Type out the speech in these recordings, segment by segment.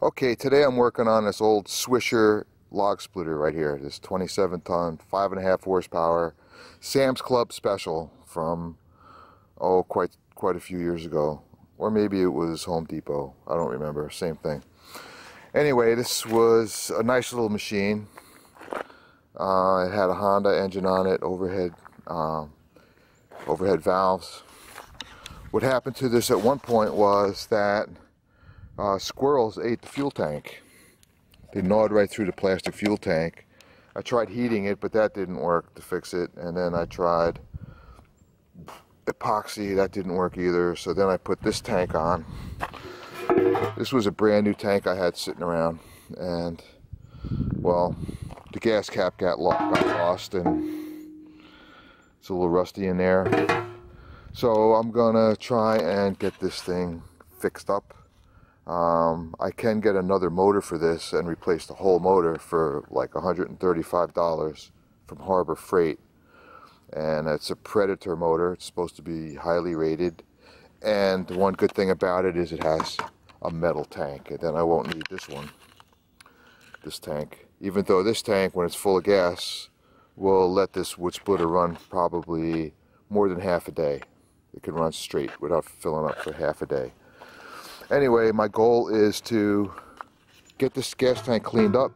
Okay, today I'm working on this old Swisher log splitter right here. This 27 ton, five and a half horsepower, Sam's Club special from, oh, quite, quite a few years ago. Or maybe it was Home Depot. I don't remember, same thing. Anyway, this was a nice little machine. Uh, it had a Honda engine on it, overhead, um, overhead valves. What happened to this at one point was that uh, squirrels ate the fuel tank. They gnawed right through the plastic fuel tank. I tried heating it, but that didn't work to fix it. And then I tried epoxy, that didn't work either. So then I put this tank on. This was a brand new tank I had sitting around. And, well, the gas cap got, lost and it's a little rusty in there. So I'm gonna try and get this thing fixed up um, I can get another motor for this and replace the whole motor for like $135 from Harbor Freight. And it's a Predator motor. It's supposed to be highly rated. And the one good thing about it is it has a metal tank. And then I won't need this one, this tank. Even though this tank, when it's full of gas, will let this wood splitter run probably more than half a day. It can run straight without filling up for half a day. Anyway, my goal is to get this gas tank cleaned up,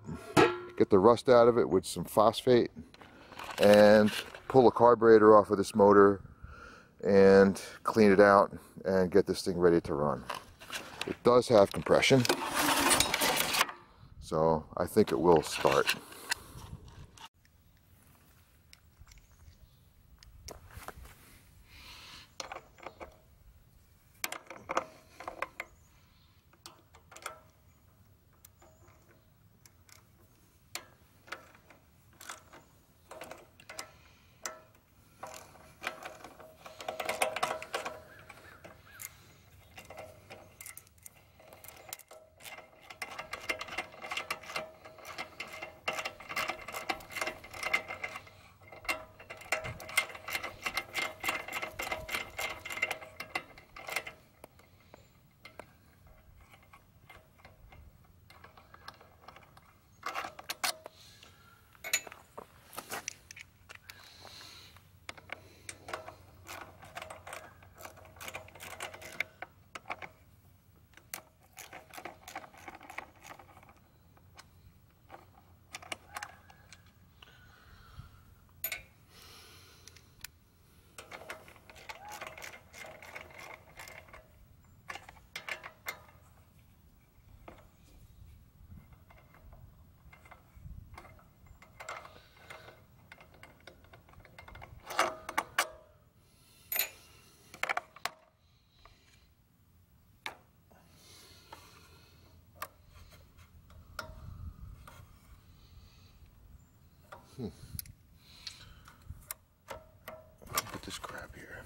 get the rust out of it with some phosphate, and pull a carburetor off of this motor and clean it out and get this thing ready to run. It does have compression, so I think it will start. Hmm. Put this crap here.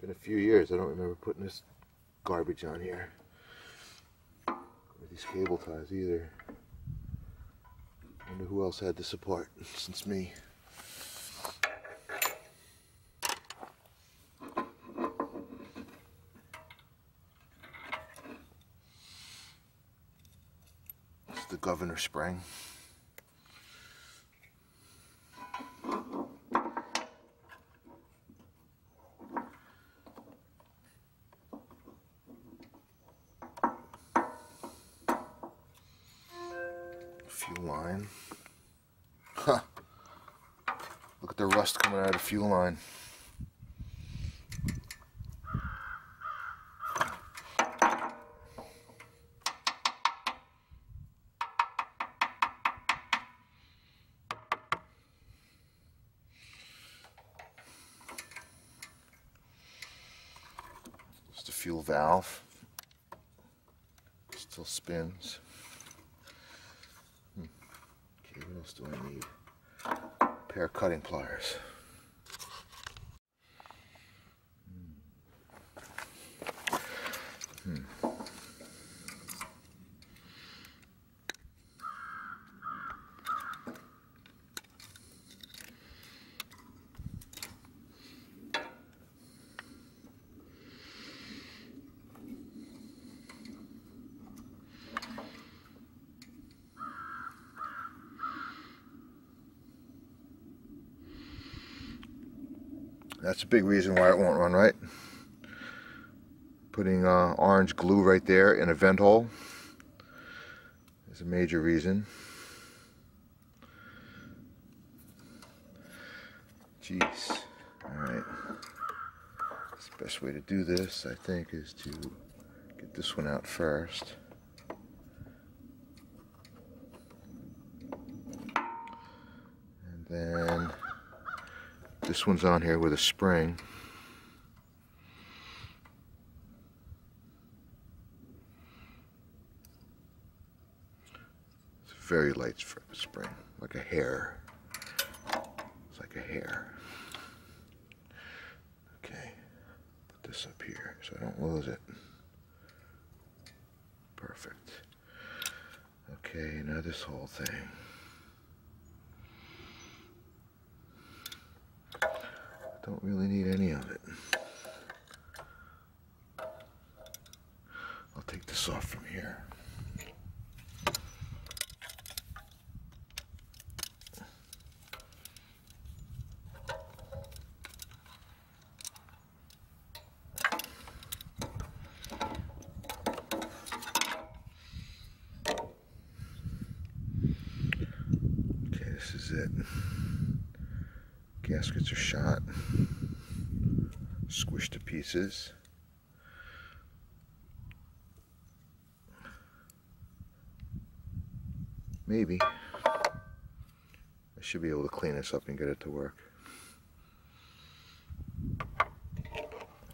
Been a few years. I don't remember putting this garbage on here. Or these cable ties either. Wonder who else had this apart since me. It's the governor spring. fuel line. Just a fuel valve. Still spins. Hmm. Okay, what else do I need? pair of cutting pliers. That's a big reason why it won't run right. Putting uh, orange glue right there in a vent hole is a major reason. Jeez. Alright. The best way to do this, I think, is to get this one out first. And then this one's on here with a spring. It's a very light spring, like a hair. It's like a hair. Okay, put this up here so I don't lose it. Perfect. Okay, now this whole thing. Don't really need any of it. I'll take this off from here. Okay, this is it gaskets are shot, squished pieces. Maybe. I should be able to clean this up and get it to work.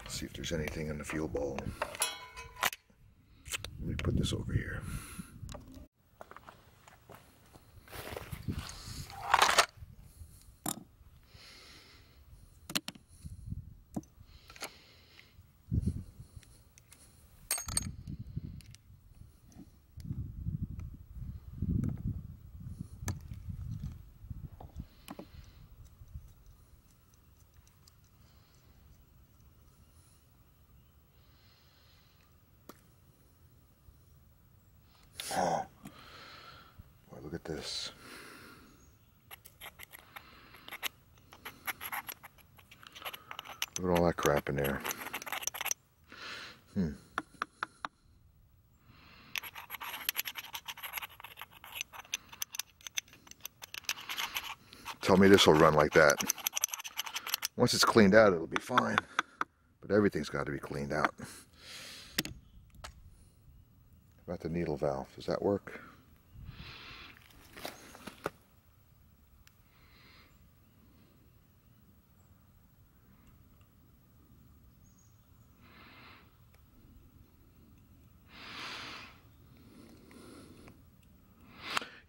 See if there's anything in the fuel bowl. Let me put this over here. Oh, boy, look at this. Look at all that crap in there. Hmm. Tell me this will run like that. Once it's cleaned out, it'll be fine. But everything's got to be cleaned out about the needle valve? Does that work?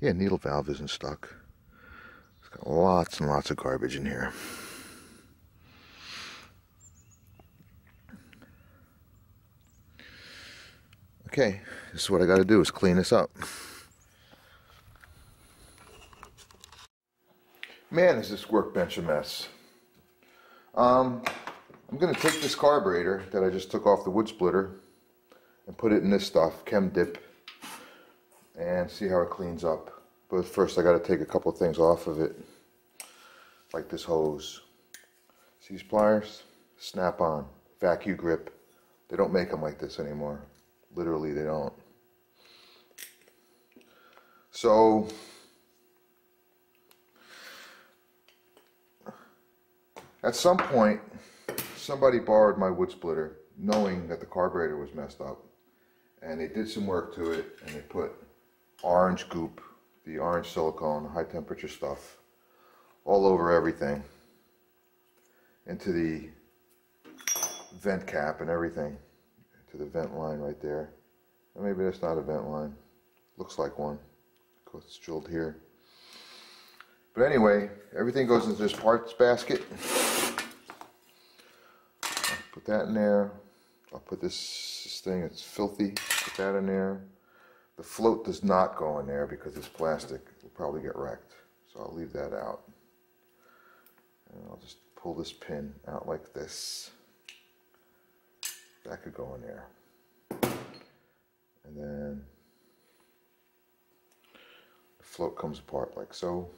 Yeah, needle valve isn't stuck. Lots and lots of garbage in here. Okay, this is what I got to do is clean this up. Man, is this workbench a mess. Um, I'm going to take this carburetor that I just took off the wood splitter and put it in this stuff, Chem Dip, and see how it cleans up. But first I got to take a couple of things off of it, like this hose. See these pliers? Snap on, vacuum grip. They don't make them like this anymore. Literally, they don't. So, at some point, somebody borrowed my wood splitter, knowing that the carburetor was messed up, and they did some work to it, and they put orange goop, the orange silicone, high temperature stuff, all over everything, into the vent cap and everything to the vent line right there. Or maybe that's not a vent line. Looks like one. Because it's drilled here. But anyway, everything goes into this parts basket. I'll put that in there. I'll put this, this thing, it's filthy. Put that in there. The float does not go in there because it's plastic. It'll probably get wrecked. So I'll leave that out. And I'll just pull this pin out like this. That could go in there. And then the float comes apart like so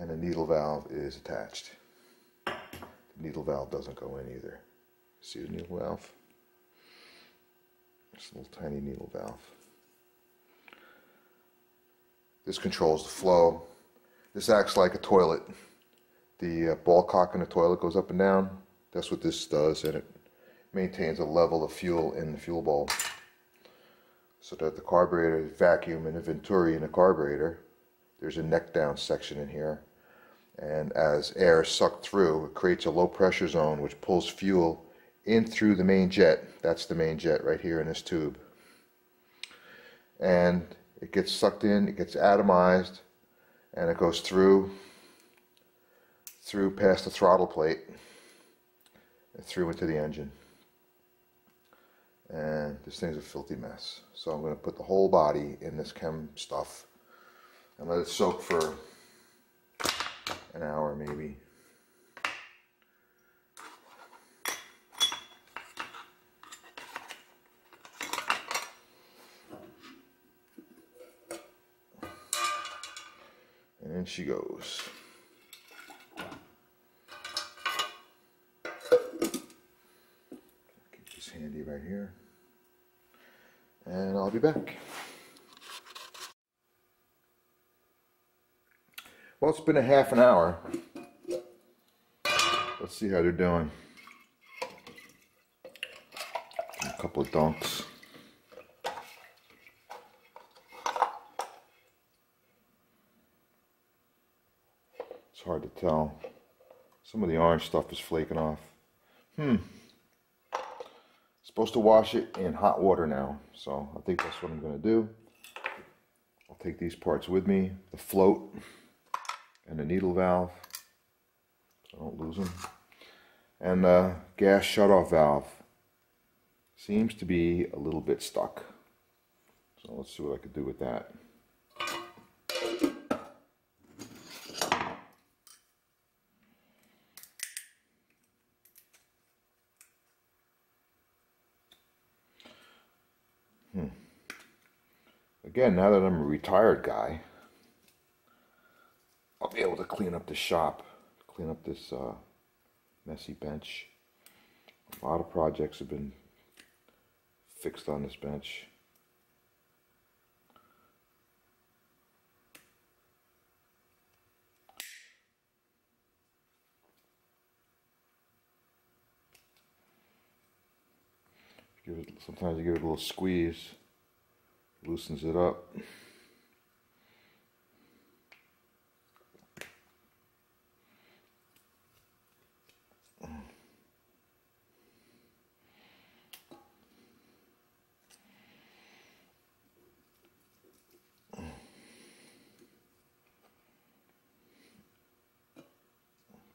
and the needle valve is attached. The needle valve doesn't go in either. See the needle valve? A little tiny needle valve. This controls the flow. This acts like a toilet. The uh, ball cock in the toilet goes up and down. That's what this does, and it maintains a level of fuel in the fuel bowl so that the carburetor vacuum and the venturi in the carburetor, there's a neck down section in here, and as air is sucked through, it creates a low pressure zone which pulls fuel in through the main jet. That's the main jet right here in this tube. And it gets sucked in, it gets atomized, and it goes through, through past the throttle plate, and through into the engine. And this thing's a filthy mess. So I'm going to put the whole body in this chem stuff and let it soak for an hour maybe. In she goes. Keep this handy right here. And I'll be back. Well, it's been a half an hour. Let's see how they're doing. A couple of dunks. Hard to tell. Some of the orange stuff is flaking off. Hmm. Supposed to wash it in hot water now, so I think that's what I'm going to do. I'll take these parts with me. The float and the needle valve. So I don't lose them. And the gas shutoff valve seems to be a little bit stuck. So let's see what I could do with that. Again, now that I'm a retired guy, I'll be able to clean up the shop, clean up this uh, messy bench. A lot of projects have been fixed on this bench. Sometimes you give it a little squeeze, loosens it up.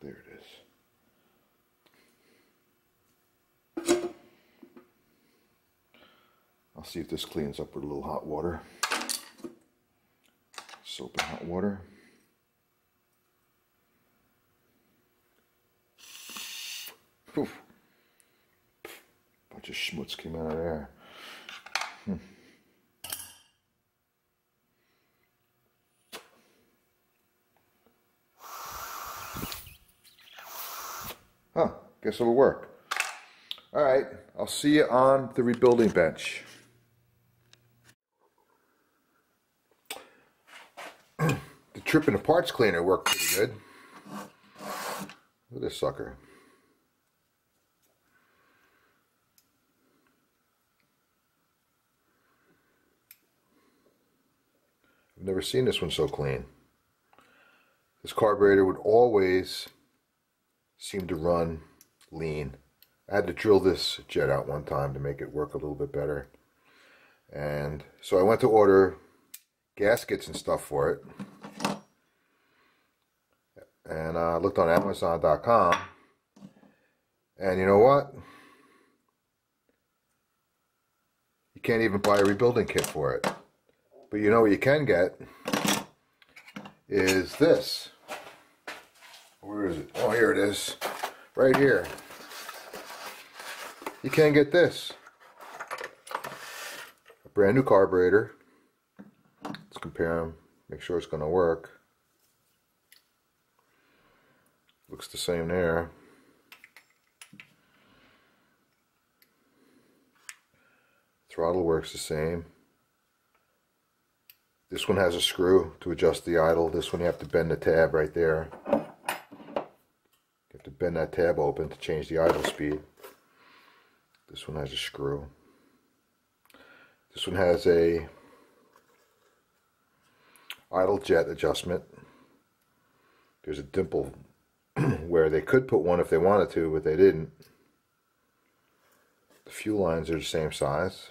There it is. I'll see if this cleans up with a little hot water. Soap and hot water. Oof. Bunch of schmutz came out of there. Hmm. Huh, guess it'll work. All right, I'll see you on the rebuilding bench. the trip in the parts cleaner worked pretty good. Look at this sucker. I've never seen this one so clean. This carburetor would always seem to run lean I had to drill this jet out one time to make it work a little bit better. And so I went to order gaskets and stuff for it. And I uh, looked on Amazon.com. And you know what? You can't even buy a rebuilding kit for it. But you know what you can get is this. Where is it? Oh, here it is. Right here. You can get this. A brand new carburetor. Let's compare them. Make sure it's going to work. Looks the same there. Throttle works the same. This one has a screw to adjust the idle. This one you have to bend the tab right there. You have to bend that tab open to change the idle speed. This one has a screw. This one has a idle jet adjustment. There's a dimple where they could put one if they wanted to, but they didn't. The fuel lines are the same size.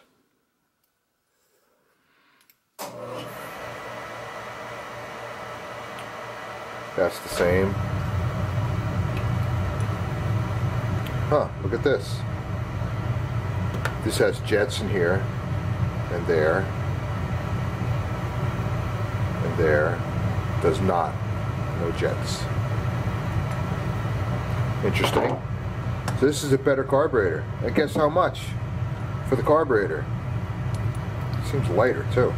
That's the same. Huh, look at this. This has jets in here, and there, and there. Does not. No jets. Interesting. So this is a better carburetor. And guess how much for the carburetor? Seems lighter too.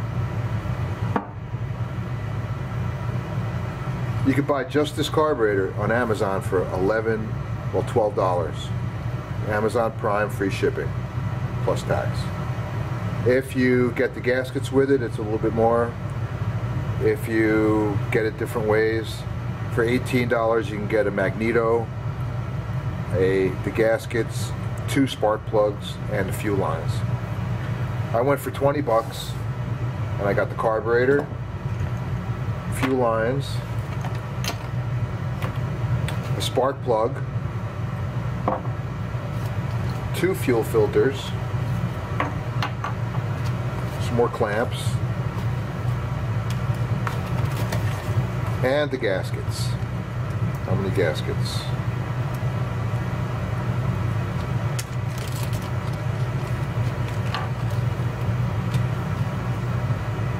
You could buy just this carburetor on Amazon for 11 well $12. Amazon Prime free shipping plus tax. If you get the gaskets with it, it's a little bit more. If you get it different ways, for $18 you can get a magneto, a the gaskets, two spark plugs, and fuel lines. I went for 20 bucks and I got the carburetor, fuel lines, a spark plug, two fuel filters, some more clamps, and the gaskets. How many gaskets?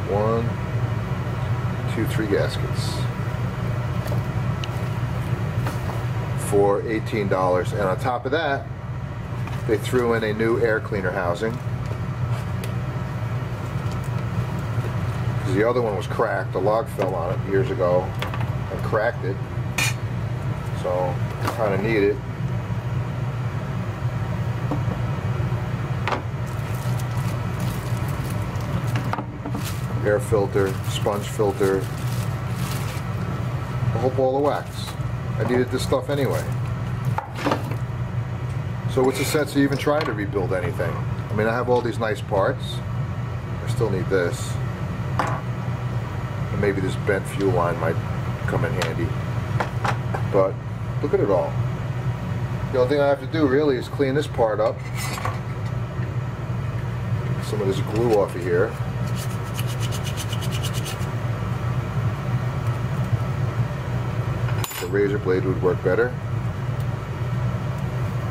One, two, three gaskets. for $18. And on top of that, they threw in a new air cleaner housing. The other one was cracked. A log fell on it years ago and cracked it. So, kind of need it. Air filter, sponge filter, ball of wax. I needed this stuff anyway. So what's the sense of even trying to rebuild anything? I mean, I have all these nice parts. I still need this. And maybe this bent fuel line might come in handy. But look at it all. The only thing I have to do really is clean this part up. Some of this glue off of here. A razor blade would work better.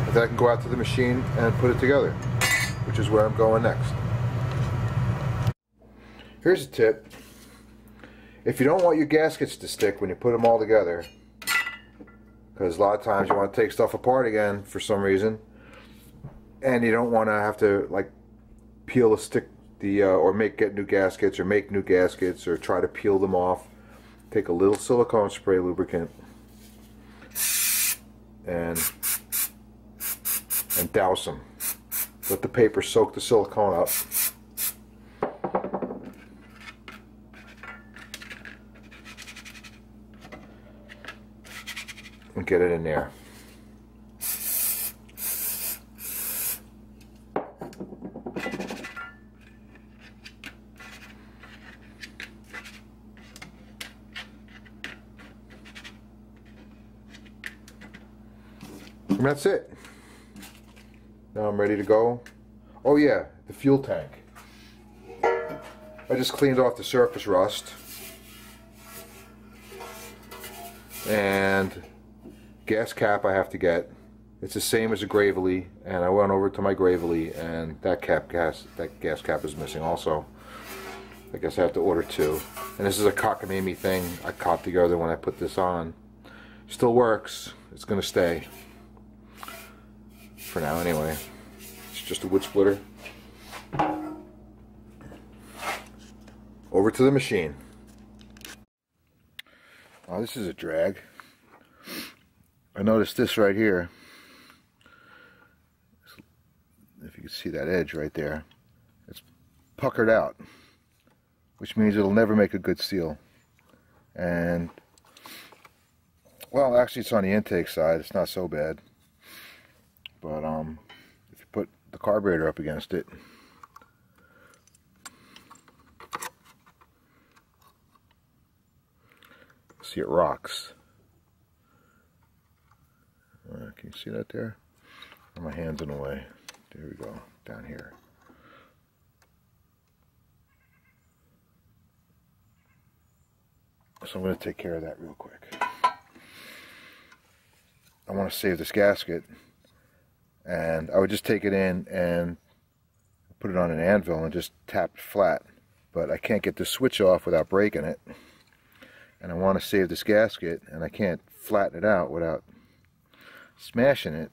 And then I can go out to the machine and put it together, which is where I'm going next. Here's a tip. If you don't want your gaskets to stick when you put them all together, because a lot of times you want to take stuff apart again for some reason, and you don't want to have to like peel the stick the uh, or make get new gaskets or make new gaskets or try to peel them off. Take a little silicone spray lubricant and and douse them. Let the paper soak the silicone up. And get it in there. That's it. Now I'm ready to go. Oh yeah, the fuel tank. I just cleaned off the surface rust. And gas cap I have to get. It's the same as a Gravely, and I went over to my Gravely, and that cap gas that gas cap is missing also. I guess I have to order two. And this is a cockamamie thing I caught together when I put this on. Still works. It's gonna stay. For now anyway. It's just a wood splitter. Over to the machine. Oh, this is a drag. I noticed this right here. If you can see that edge right there. It's puckered out. Which means it'll never make a good seal. And, well, actually it's on the intake side. It's not so bad. But, um, if you put the carburetor up against it, see it rocks. Can you see that there? My hand's in the way. There we go, down here. So I'm going to take care of that real quick. I want to save this gasket and I would just take it in and put it on an anvil and just tap it flat. But I can't get the switch off without breaking it. And I want to save this gasket and I can't flatten it out without smashing it.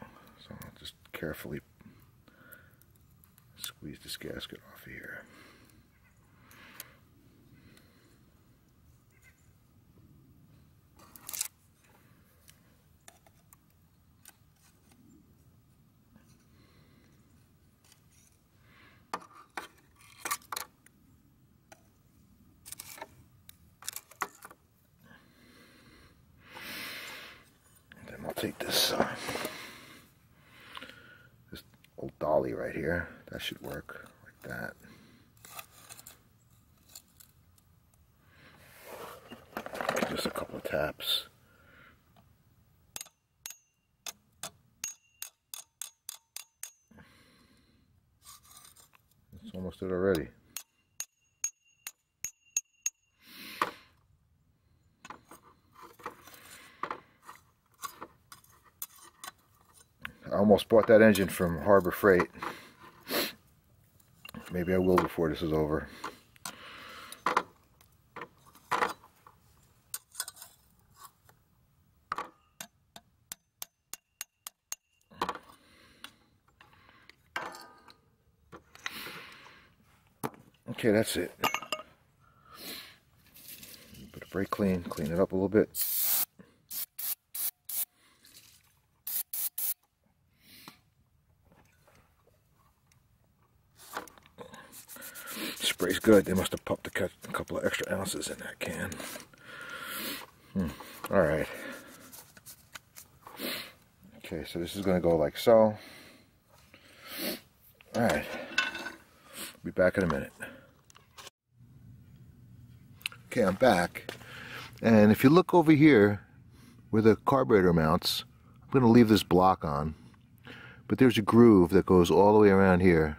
So I'll just carefully squeeze this gasket off of here take this uh, this old dolly right here. That should work like that. Just a couple of taps. It's almost it already. I almost bought that engine from Harbor Freight. Maybe I will before this is over. Okay, that's it. Put a brake clean, clean it up a little bit. Good. They must have popped a couple of extra ounces in that can. Hmm. All right. Okay, so this is going to go like so. All right. Be back in a minute. Okay, I'm back. And if you look over here where the carburetor mounts, I'm going to leave this block on. But there's a groove that goes all the way around here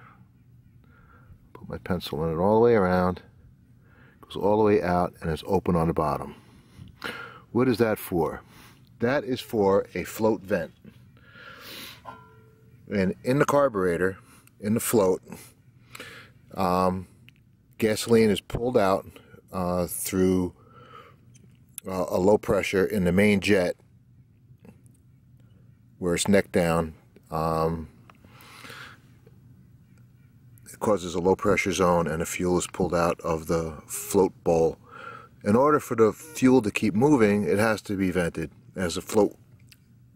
my pencil in it all the way around, goes all the way out, and it's open on the bottom. What is that for? That is for a float vent. And in the carburetor, in the float, um, gasoline is pulled out uh, through uh, a low pressure in the main jet where it's neck down. Um, causes a low pressure zone and the fuel is pulled out of the float bowl. In order for the fuel to keep moving, it has to be vented. As the float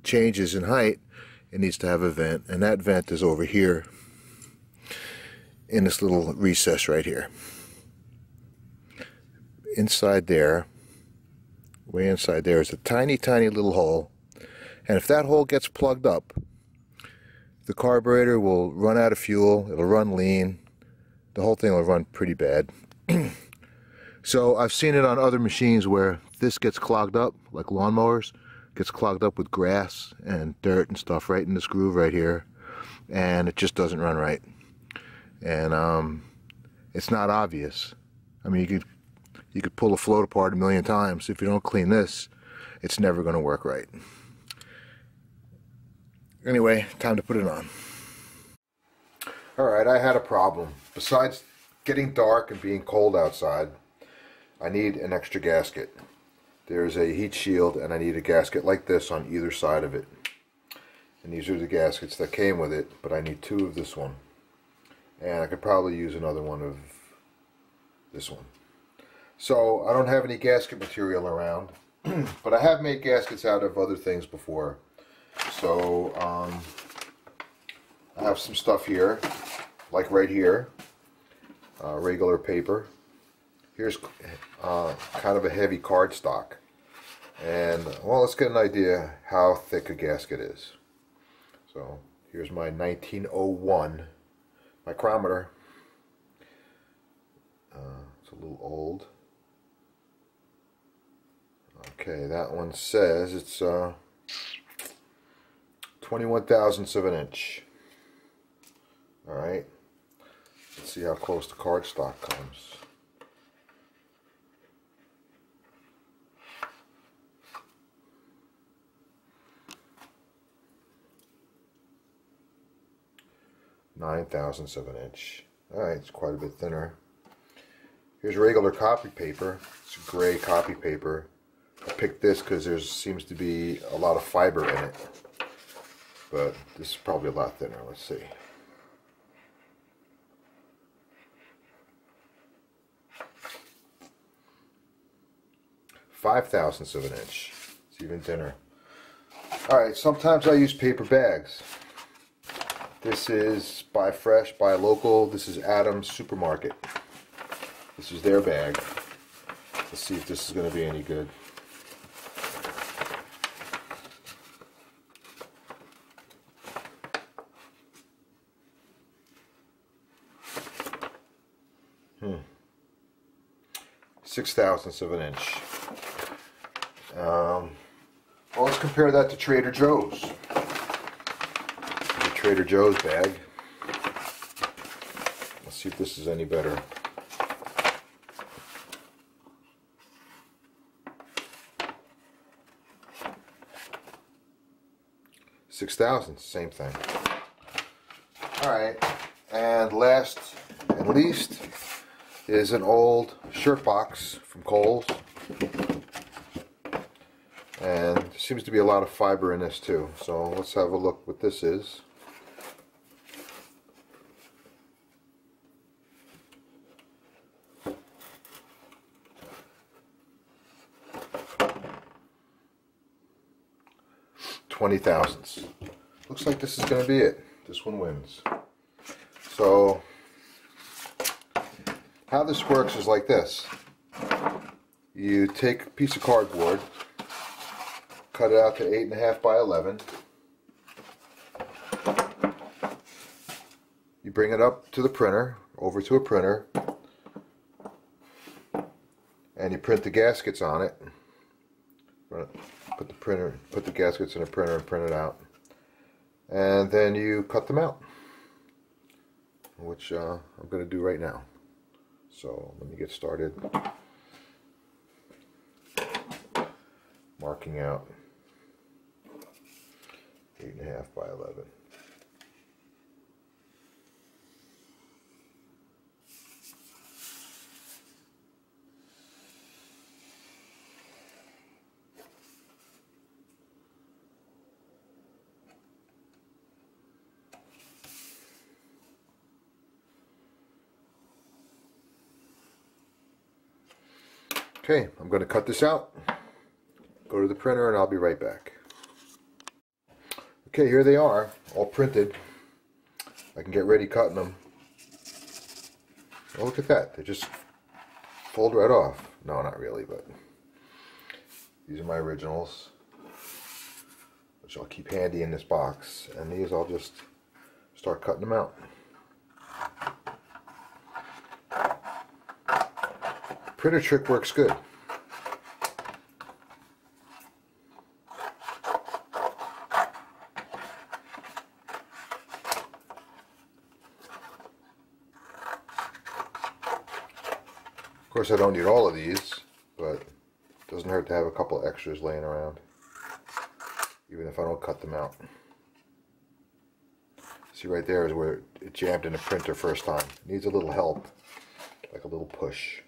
changes in height, it needs to have a vent, and that vent is over here in this little recess right here. Inside there, way inside there is a tiny, tiny little hole, and if that hole gets plugged up, the carburetor will run out of fuel, it'll run lean, the whole thing will run pretty bad. So I've seen it on other machines where this gets clogged up, like lawnmowers, gets clogged up with grass and dirt and stuff right in this groove right here, and it just doesn't run right. And um, it's not obvious. I mean, you could you could pull a float apart a million times. If you don't clean this, it's never going to work right. Anyway, time to put it on. Alright, I had a problem. Besides getting dark and being cold outside, I need an extra gasket. There's a heat shield and I need a gasket like this on either side of it. And these are the gaskets that came with it, but I need two of this one. And I could probably use another one of this one. So I don't have any gasket material around, but I have made gaskets out of other things before. So um, I have some stuff here, like right here, uh, regular paper. Here's uh, kind of a heavy cardstock. And, well, let's get an idea how thick a gasket is. So, here's my 1901 micrometer. Uh, it's a little old. Okay, that one says it's uh, 21 thousandths of an inch. Alright, let's see how close the cardstock comes. Nine thousandths of an inch. Alright, it's quite a bit thinner. Here's regular copy paper. It's gray copy paper. I picked this because there seems to be a lot of fiber in it. But this is probably a lot thinner. Let's see. Five thousandths of an inch. It's even thinner. Alright, sometimes I use paper bags. This is Buy Fresh, Buy Local. This is Adams Supermarket. This is their bag. Let's see if this is going to be any good. Hmm. Six thousandths of an inch. Um, well, let's compare that to Trader Joe's. The Trader Joe's bag. Let's see if this is any better. Six thousandths, same thing. Alright, and last and least is an old shirt box from Kohl's. And seems to be a lot of fiber in this too. So let's have a look what this is. Twenty thousandths. Looks like this is going to be it. This one wins. So how this works is like this. You take a piece of cardboard, cut it out to 8.5 by 11. You bring it up to the printer, over to a printer, and you print the gaskets on it. Put the printer, put the gaskets in a printer and print it out. And then you cut them out, which uh, I'm going to do right now. So let me get started marking out eight and a half by 11. Okay, I'm going to cut this out, go to the printer, and I'll be right back. Okay, here they are, all printed. I can get ready cutting them. Oh, look at that, they just fold right off. No, not really, but these are my originals, which I'll keep handy in this box. And these I'll just start cutting them out. printer trick works good. Of course I don't need all of these, but it doesn't hurt to have a couple extras laying around, even if I don't cut them out. See right there is where it jammed in the printer first time. Needs a little help, like a little push.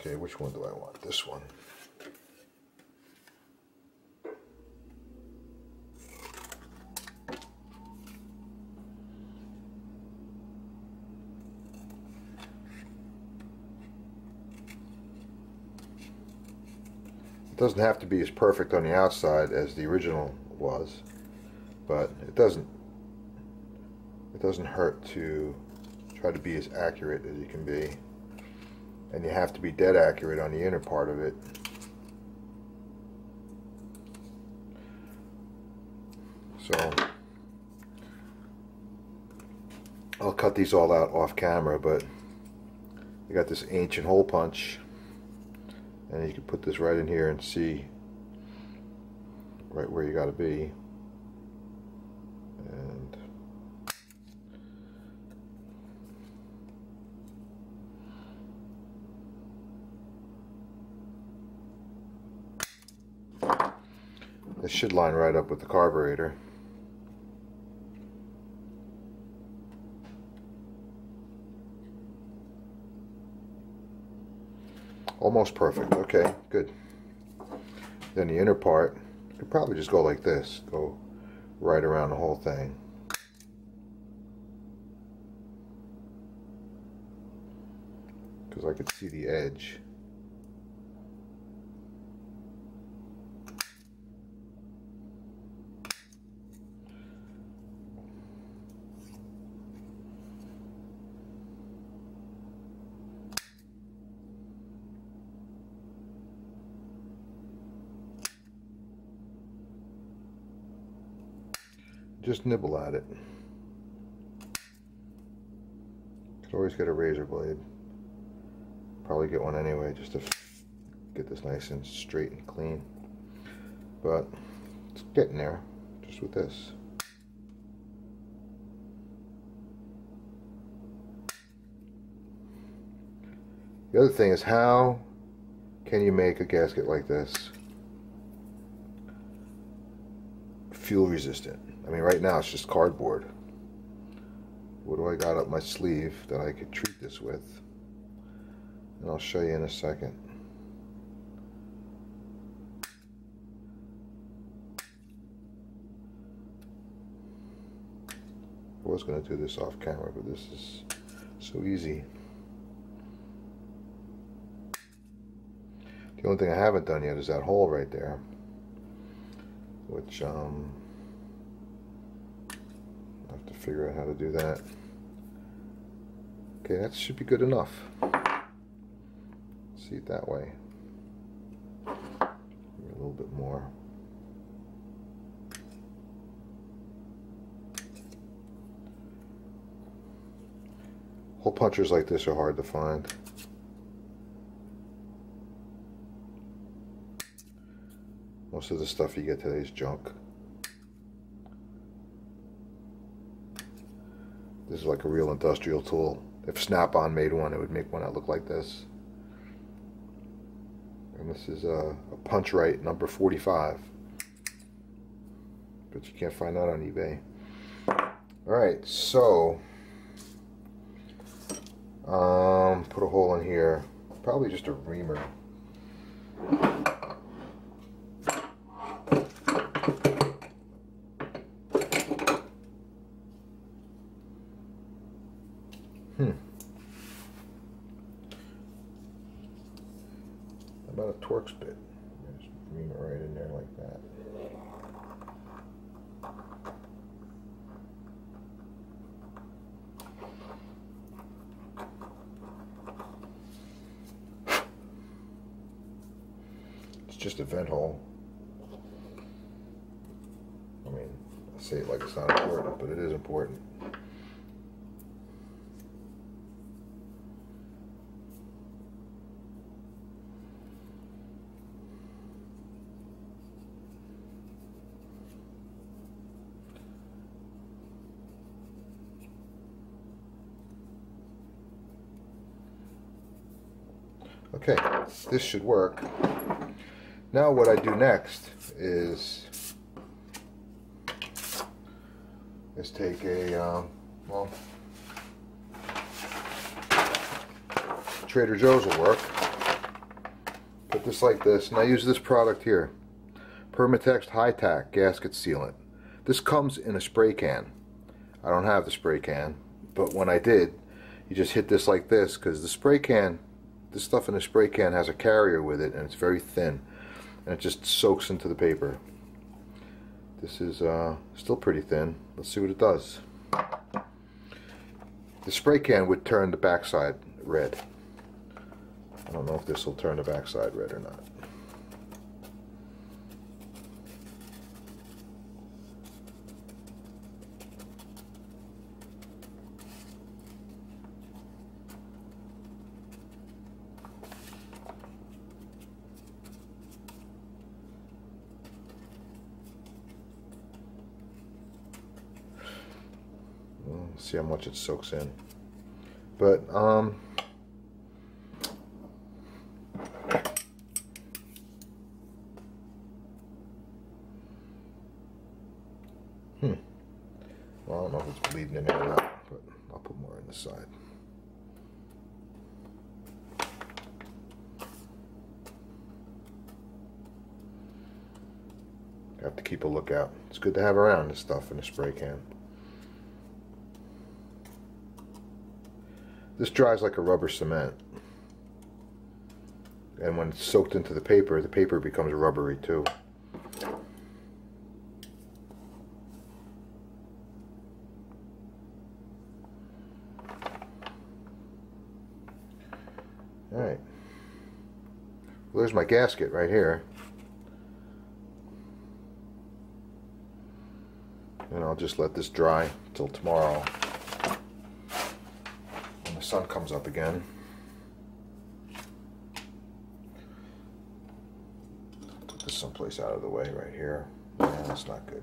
Okay, which one do I want? This one. Doesn't have to be as perfect on the outside as the original was, but it doesn't it doesn't hurt to try to be as accurate as you can be. And you have to be dead accurate on the inner part of it. So I'll cut these all out off camera, but you got this ancient hole punch and you can put this right in here and see right where you got to be. And this should line right up with the carburetor Almost perfect. Okay, good. Then the inner part, could probably just go like this. Go right around the whole thing. Because I could see the edge. Just nibble at it. Could always get a razor blade. Probably get one anyway just to get this nice and straight and clean. But it's getting there just with this. The other thing is how can you make a gasket like this fuel resistant? I mean, right now it's just cardboard. What do I got up my sleeve that I could treat this with? And I'll show you in a second. I was going to do this off camera, but this is so easy. The only thing I haven't done yet is that hole right there, which um, figure out how to do that. Okay, that should be good enough. See it that way. a little bit more. Hole punchers like this are hard to find. Most of the stuff you get today is junk. This is like a real industrial tool. If Snap-on made one, it would make one that looked like this. And this is a, a punch right number 45. But you can't find that on eBay. Alright, so um, put a hole in here. Probably just a reamer. just a vent hole. I mean, I say it like it's not important, but it is important. Okay, this should work. Now what I do next is is take a, um, well, Trader Joe's will work. Put this like this, and I use this product here. Permatex High Tack Gasket Sealant. This comes in a spray can. I don't have the spray can, but when I did, you just hit this like this, because the spray can, this stuff in the spray can has a carrier with it, and it's very thin, and it just soaks into the paper. This is uh, still pretty thin. Let's see what it does. The spray can would turn the backside red. I don't know if this will turn the backside red or not. See how much it soaks in. But, um, hmm. Well, I don't know if it's bleeding in there or not, but I'll put more on the side. Have to keep a lookout. It's good to have around this stuff in a spray can. This dries like a rubber cement. And when it's soaked into the paper, the paper becomes rubbery too. Alright. Well, there's my gasket right here. And I'll just let this dry till tomorrow sun comes up again. Put this someplace out of the way right here. Yeah, that's not good.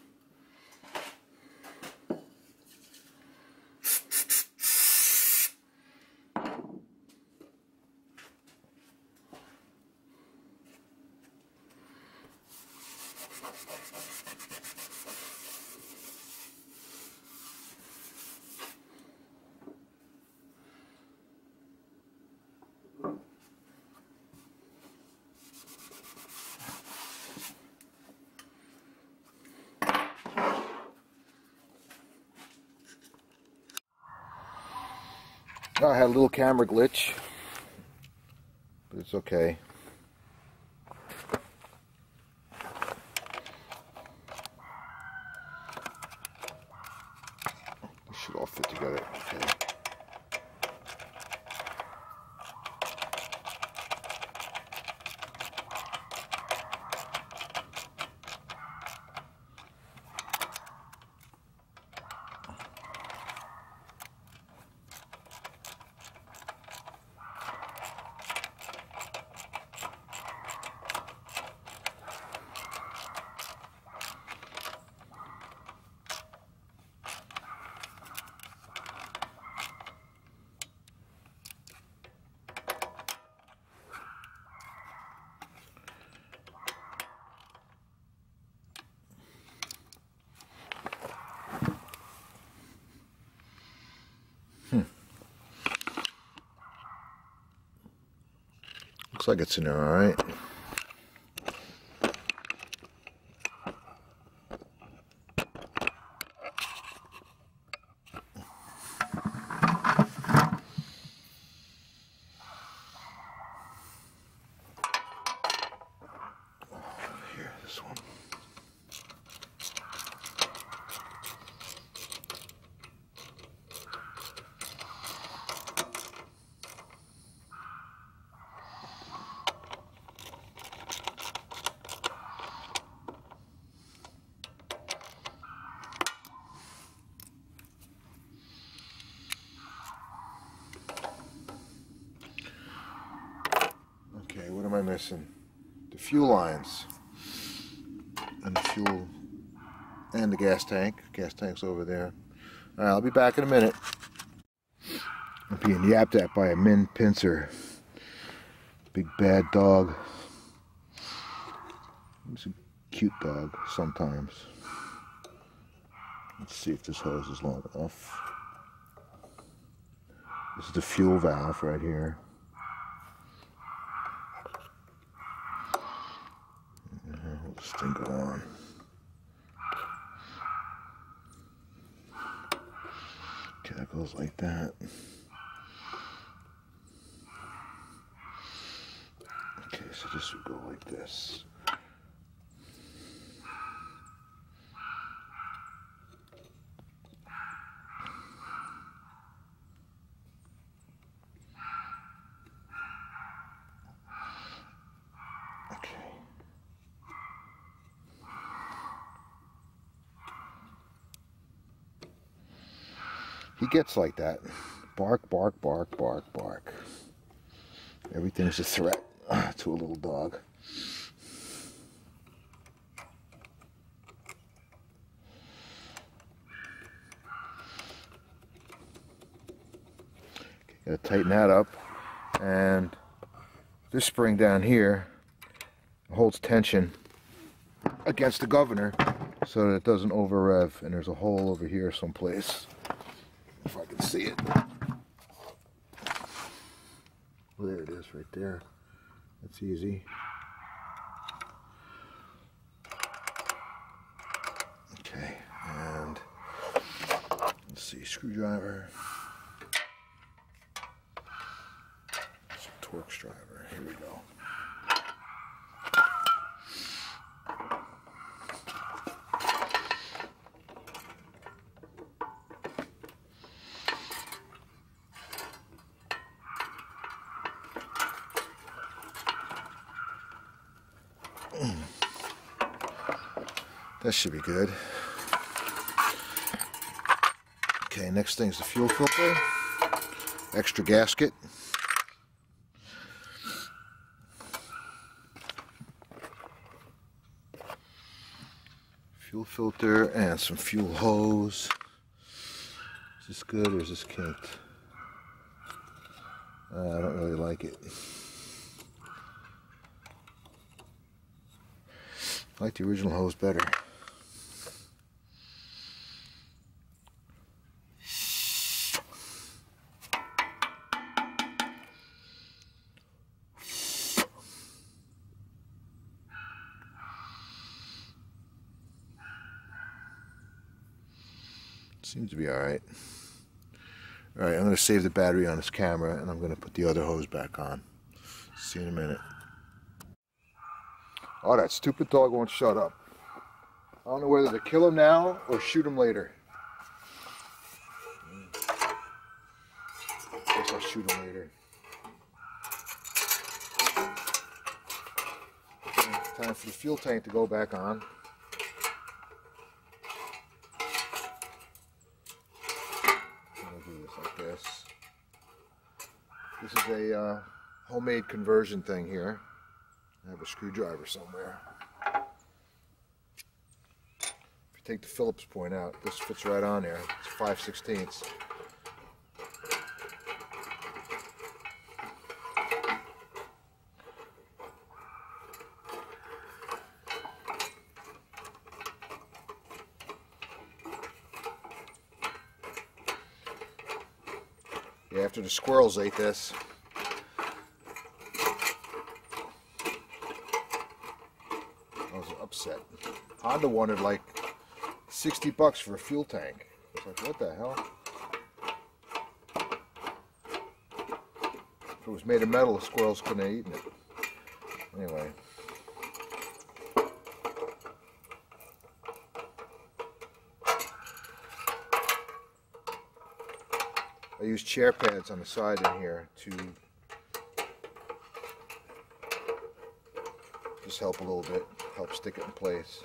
I had a little camera glitch, but it's okay. This should all fit together. Okay. Looks like it's in there all right. Here, this one. Okay, what am I missing? The fuel lines. And the fuel and the gas tank. Gas tank's over there. Alright, I'll be back in a minute. I'm being yapped at by a min pinscher. Big bad dog. He's a cute dog sometimes. Let's see if this hose is long enough. This is the fuel valve right here. Let this thing go on. Goes like that. Okay, so this would go like this. Gets like that. Bark, bark, bark, bark, bark. Everything's a threat to a little dog. Gotta tighten that up. And this spring down here holds tension against the governor so that it doesn't over rev. And there's a hole over here someplace. If I can see it. Well, there it is right there. That's easy. Okay, and let's see, screwdriver. Some Torx driver. Here we go. That should be good. Okay, next thing is the fuel filter. Extra gasket. Fuel filter and some fuel hose. Is this good or is this kinked? Uh, I don't really like it. I like the original hose better. Seems to be all right. All right, I'm going to save the battery on this camera and I'm going to put the other hose back on. See you in a minute. Oh, that stupid dog won't shut up. I don't know whether to kill him now or shoot him later. Guess I'll shoot him later. Time for the fuel tank to go back on. this. A uh, homemade conversion thing here. I have a screwdriver somewhere. If you take the Phillips point out, this fits right on there. It's 5 16ths. Yeah, after the squirrels ate this. I was upset. Honda wanted like 60 bucks for a fuel tank. Like, what the hell? If it was made of metal, the squirrels couldn't have eaten it. Anyway. I use chair pads on the side in here to just help a little bit, help stick it in place.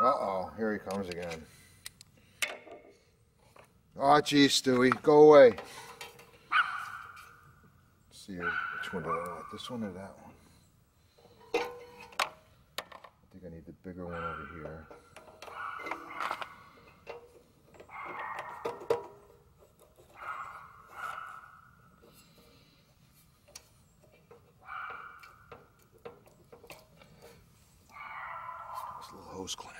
Uh-oh, here he comes again. Oh, geez, Stewie, go away. Let's see which one do I want, this one or that one? I think I need the bigger one over here. This little hose clamp.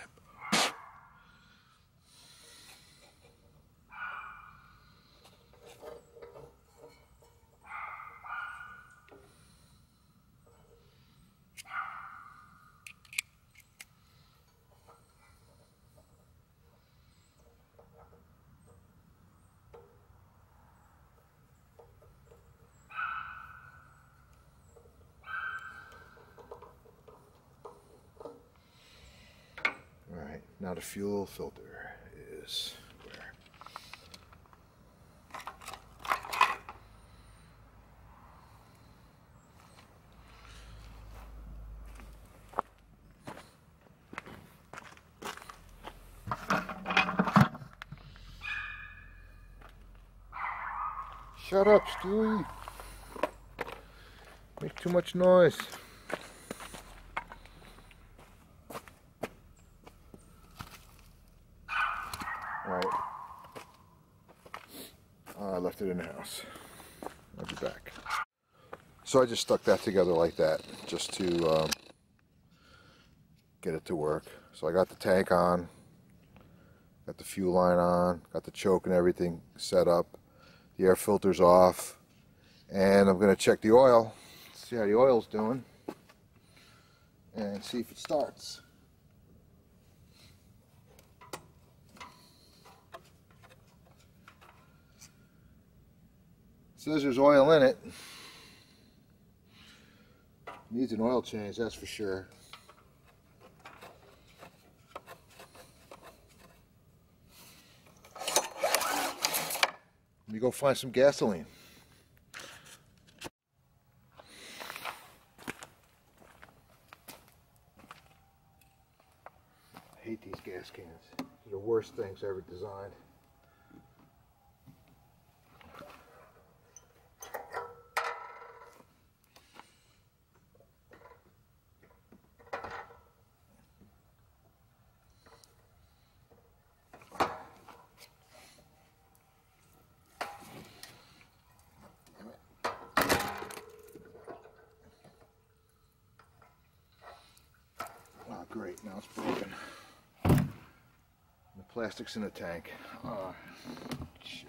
All right, now the fuel filter is where? Shut up, Stewie. Make too much noise. Alright. Oh, I left it in the house. I'll be back. So I just stuck that together like that, just to um, get it to work. So I got the tank on, got the fuel line on, got the choke and everything set up. The air filter's off. And I'm going to check the oil, see how the oil's doing, and see if it starts. says there's oil in it. Needs an oil change, that's for sure. Let me go find some gasoline. I hate these gas cans. They're the worst things ever designed. Plastic's in the tank. Oh, shit.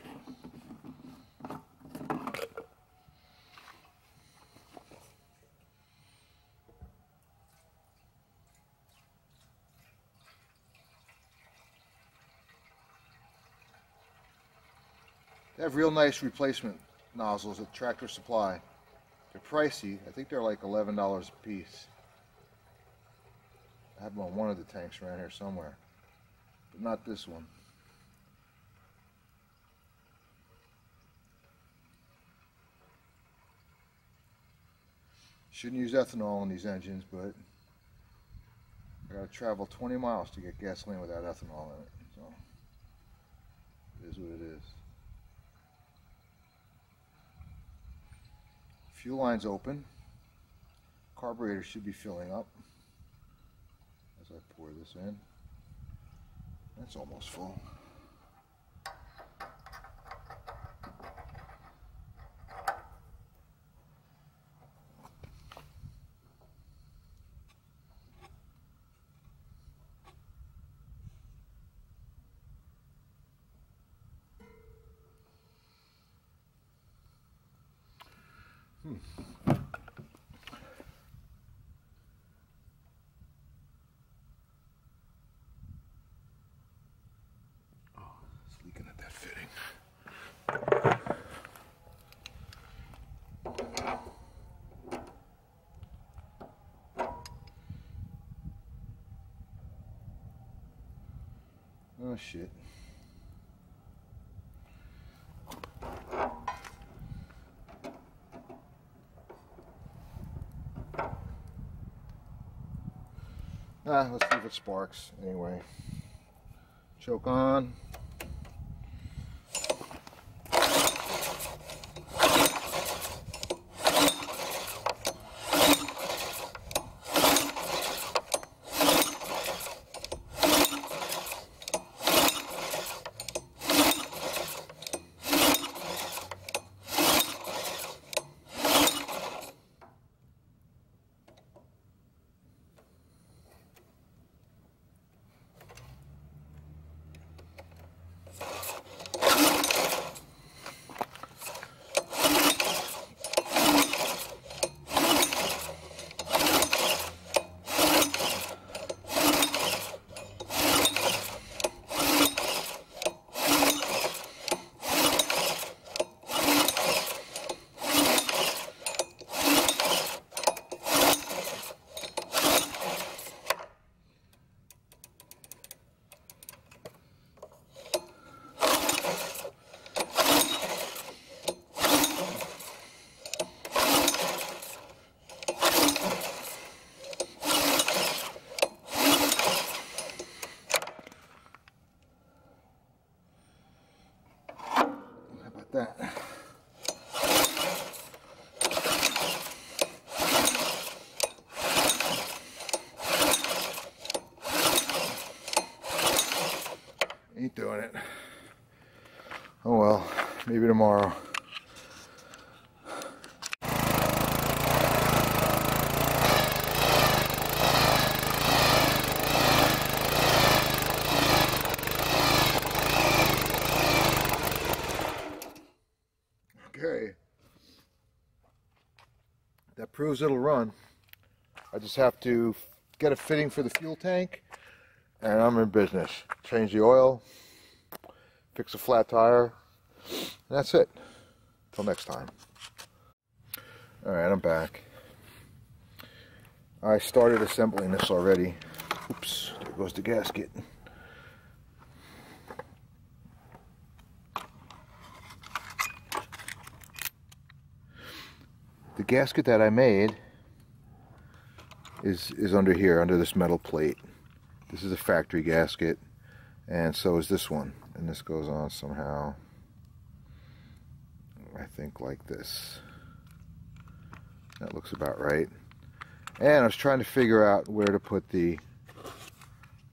They have real nice replacement nozzles at Tractor Supply. They're pricey. I think they're like $11 a piece. I have them on one of the tanks around here somewhere, not this one. Shouldn't use ethanol in these engines, but I gotta travel 20 miles to get gasoline without ethanol in it, so it is what it is. Fuel line's open. Carburetor should be filling up as I pour this in. That's almost full. It's leaking at that fitting. Oh shit. Ah, let's see if it sparks anyway. Choke on. How about that? Ain't doing it. Oh well, maybe tomorrow. Okay. That proves it'll run. I just have to get a fitting for the fuel tank and I'm in business. Change the oil, fix a flat tire, and that's it. Till next time. All right, I'm back. I started assembling this already. Oops, there goes the gasket. The gasket that I made is, is under here, under this metal plate. This is a factory gasket, and so is this one. And this goes on somehow. I think like this. That looks about right. And I was trying to figure out where to put the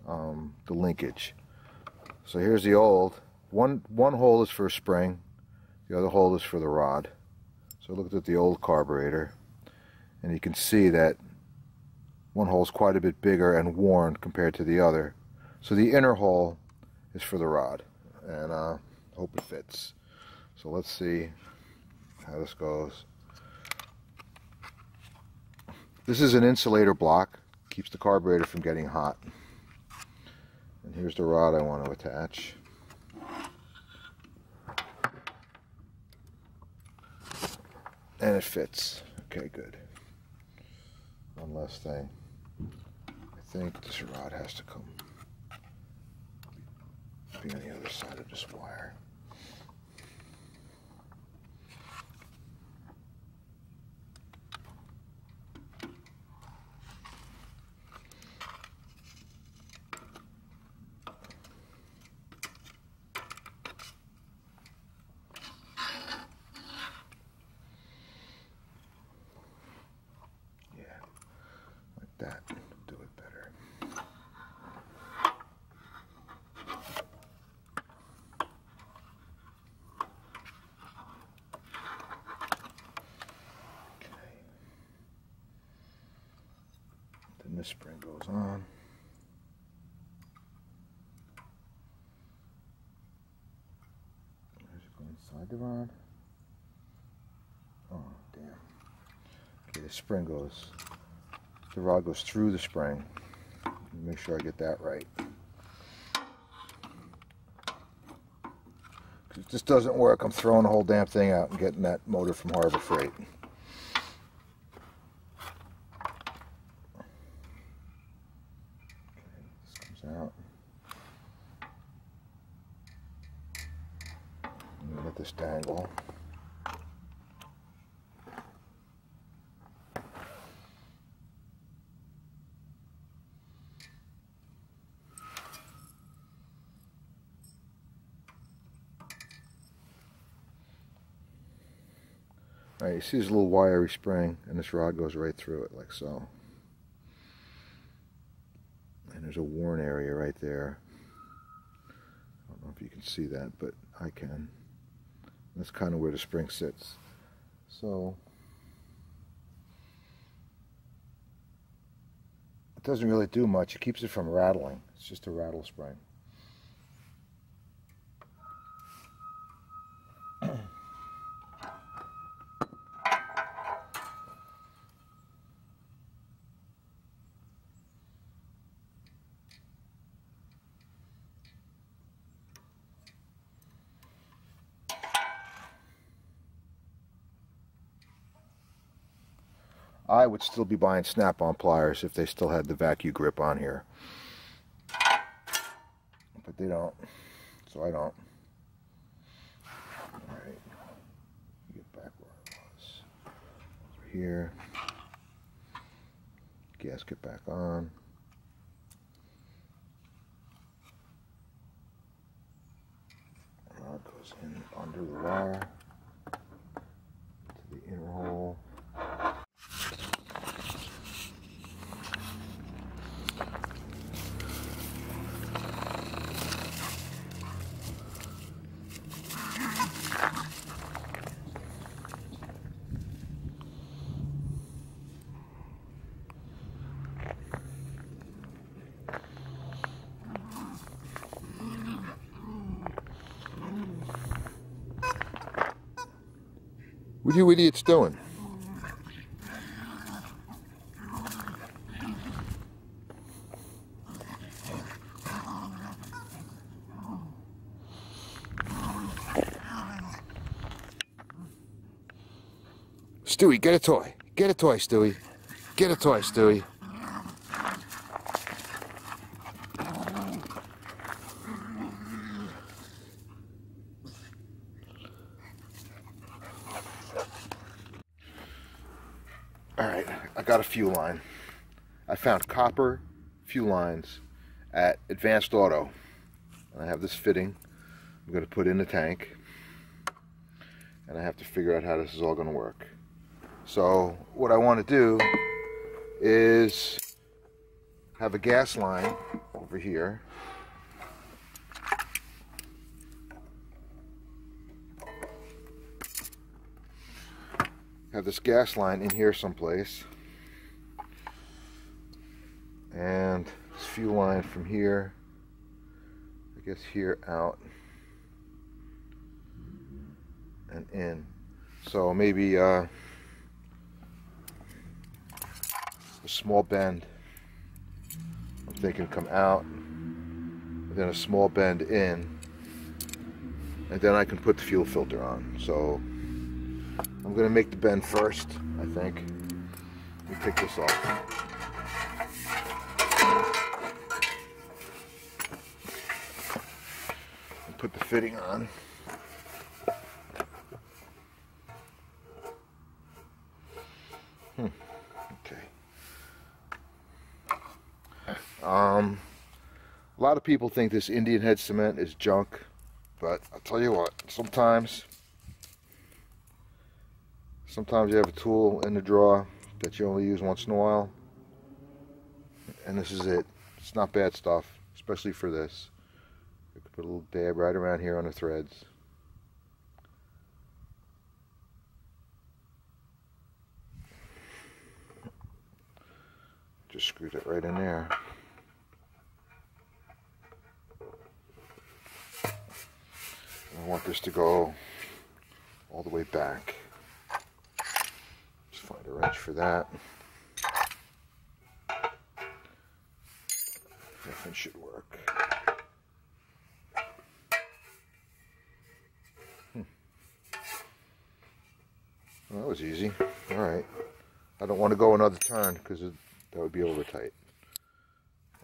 um, the linkage. So here's the old. One, one hole is for a spring. The other hole is for the rod. So I looked at the old carburetor. And you can see that one hole is quite a bit bigger and worn compared to the other. So the inner hole is for the rod. And uh, hope it fits. So let's see how this goes. This is an insulator block. Keeps the carburetor from getting hot. And here's the rod I want to attach. And it fits. Okay, good. One last thing. I think this rod has to come be on the other side of this wire. that do it better. Okay. Then this spring goes on. Does it go inside the rod? Oh, damn. Okay, the spring goes the rod goes through the spring. Make sure I get that right. If this doesn't work, I'm throwing the whole damn thing out and getting that motor from Harbor Freight. Okay, this comes out. Let this dangle. Right, you see this little wiry spring, and this rod goes right through it, like so. And there's a worn area right there. I don't know if you can see that, but I can. That's kind of where the spring sits. So, it doesn't really do much. It keeps it from rattling. It's just a rattle spring. I would still be buying snap-on pliers if they still had the vacuum grip on here. But they don't, so I don't. Alright, get back where I was. Over here. Gasket back on. Rod goes in under the wire to the inner hole. What are you idiots doing? Stewie, get a toy. Get a toy, Stewie. Get a toy, Stewie. I got a fuel line. I found copper fuel lines at Advanced Auto. And I have this fitting I'm going to put in the tank. And I have to figure out how this is all going to work. So what I want to do is have a gas line over here. Have this gas line in here someplace. And this fuel line from here, I guess here out and in. So maybe uh, a small bend. I'm thinking come out, then a small bend in, and then I can put the fuel filter on. So I'm to make the bend first, I think. Let me take this off. put the fitting on. Okay. Um, a lot of people think this Indian head cement is junk, but I'll tell you what, sometimes, sometimes you have a tool in the drawer that you only use once in a while, and this is it. It's not bad stuff, especially for this. You could put a little dab right around here on the threads. Just screwed it right in there. I want this to go all the way back. Find a wrench for that. Nothing should work. Hmm. Well, that was easy. All right. I don't want to go another turn because that would be over tight.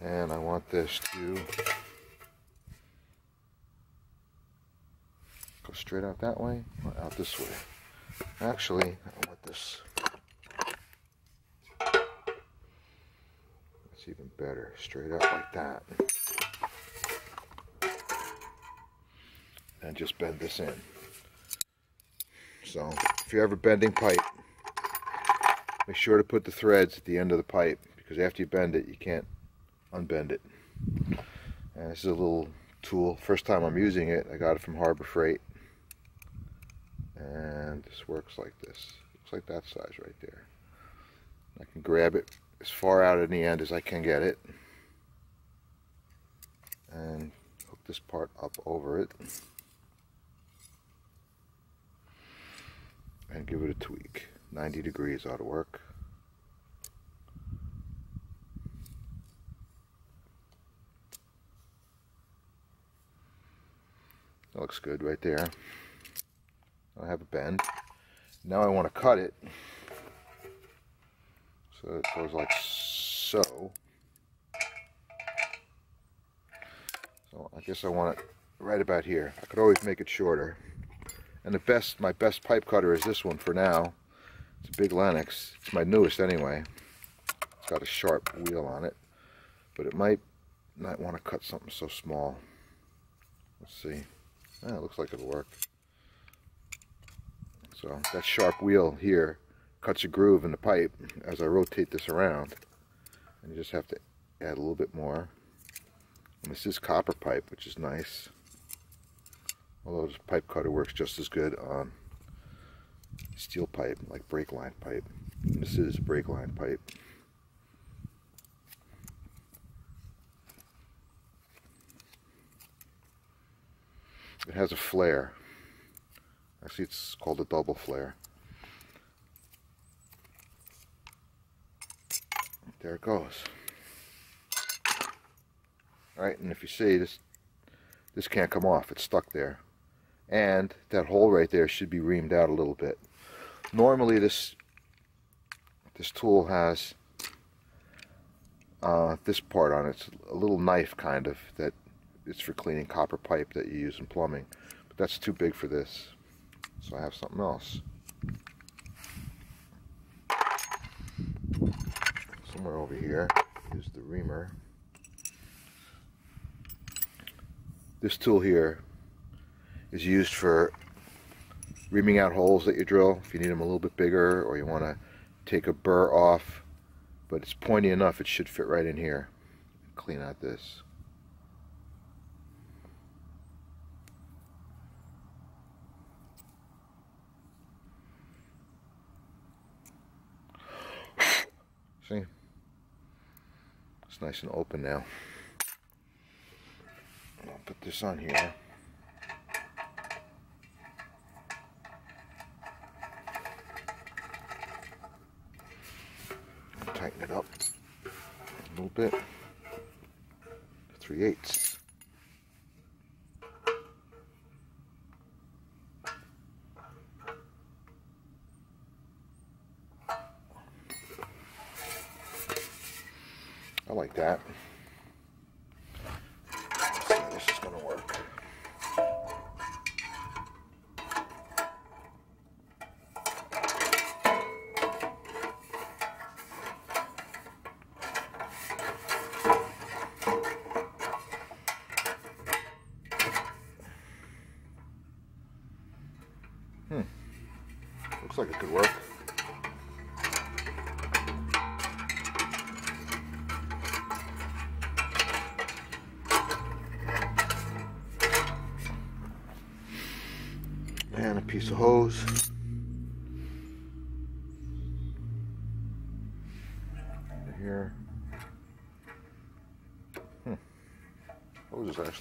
And I want this to go straight out that way or out this way. Actually, I want this. That's even better. Straight up like that. And just bend this in. So, if you're ever bending pipe, make sure to put the threads at the end of the pipe because after you bend it, you can't unbend it. And this is a little tool. First time I'm using it, I got it from Harbor Freight and this works like this looks like that size right there I can grab it as far out in the end as I can get it. And hook this part up over it. And give it a tweak. 90 degrees ought to work. That looks good right there. I have a bend. Now I want to cut it. So it goes like so. So I guess I want it right about here. I could always make it shorter. And the best, my best pipe cutter is this one for now. It's a big Lenox. It's my newest anyway. It's got a sharp wheel on it. But it might not want to cut something so small. Let's see. Ah, it looks like it'll work. So that sharp wheel here cuts a groove in the pipe as I rotate this around. And you just have to add a little bit more. And this is copper pipe, which is nice. Although this pipe cutter works just as good on steel pipe, like brake line pipe. And this is brake line pipe. It has a flare. Actually, it's called a double flare. There it goes. Alright, and if you see, this this can't come off. It's stuck there. And that hole right there should be reamed out a little bit. Normally, this this tool has uh, this part on it. It's a little knife, kind of, that it's for cleaning copper pipe that you use in plumbing. But that's too big for this. So I have something else. Over here. Is the reamer. This tool here is used for reaming out holes that you drill. If you need them a little bit bigger or you want to take a burr off but it's pointy enough it should fit right in here. Clean out this see it's nice and open now I'll put this on here tighten it up a little bit. Three eighths. I like that.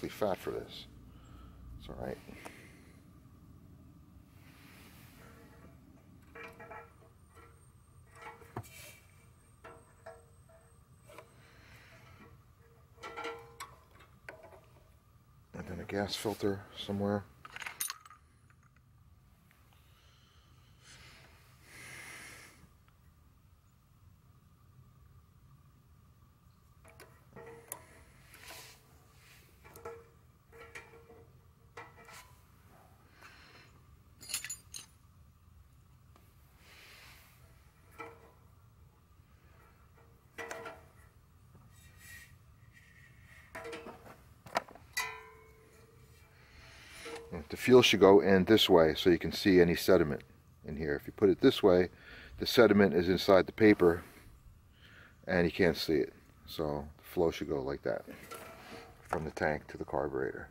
Fat for this. It's alright. and then a gas filter somewhere. The fuel should go in this way so you can see any sediment in here. If you put it this way, the sediment is inside the paper and you can't see it. So the flow should go like that from the tank to the carburetor.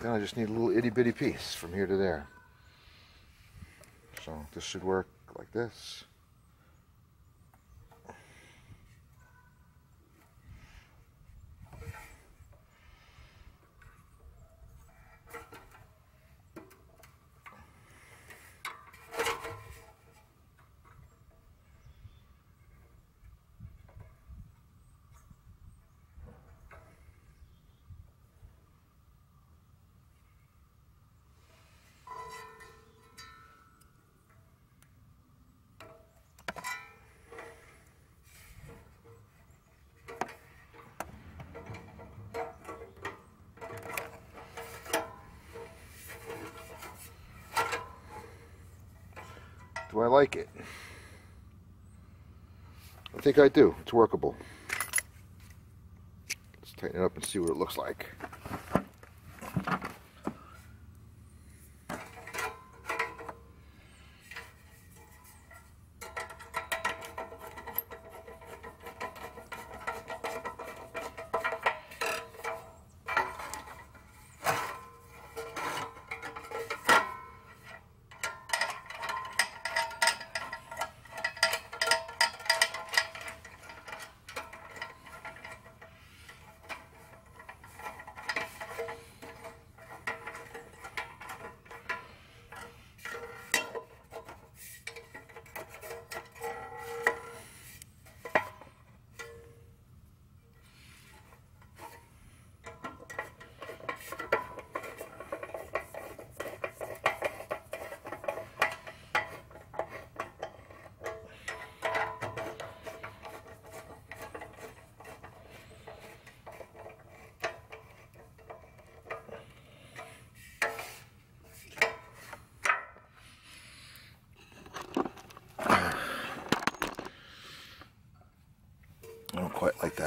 Then I just need a little itty bitty piece from here to there. So this should work like this. Think I do. It's workable. Let's tighten it up and see what it looks like.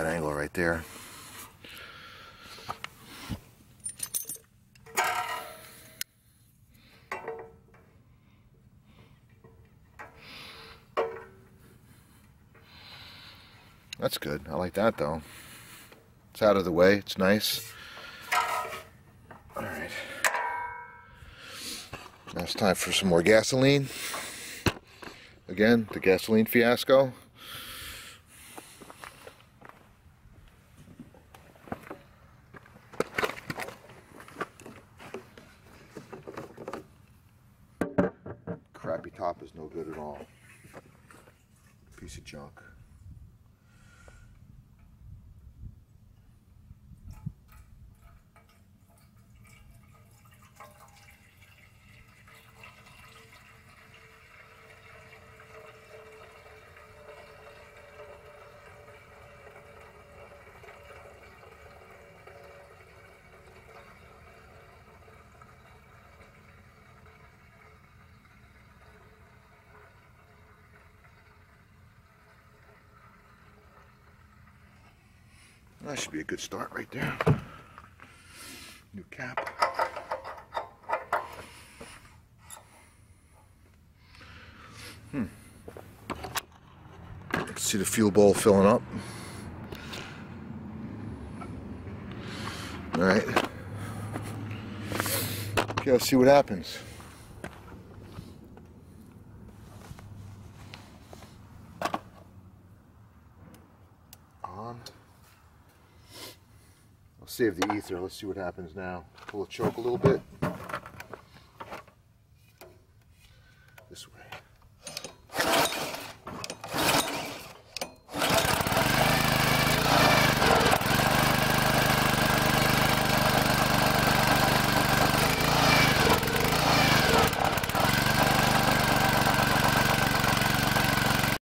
That angle right there. That's good. I like that though. It's out of the way. It's nice. All right. Now it's time for some more gasoline. Again, the gasoline fiasco. Crappy top is no good at all. Piece of junk. That should be a good start right there. New cap. Hmm. Let's see the fuel bowl filling up. All right. Okay, let's see what happens. On. I'll save the ether. Let's see what happens now. Pull the choke a little bit.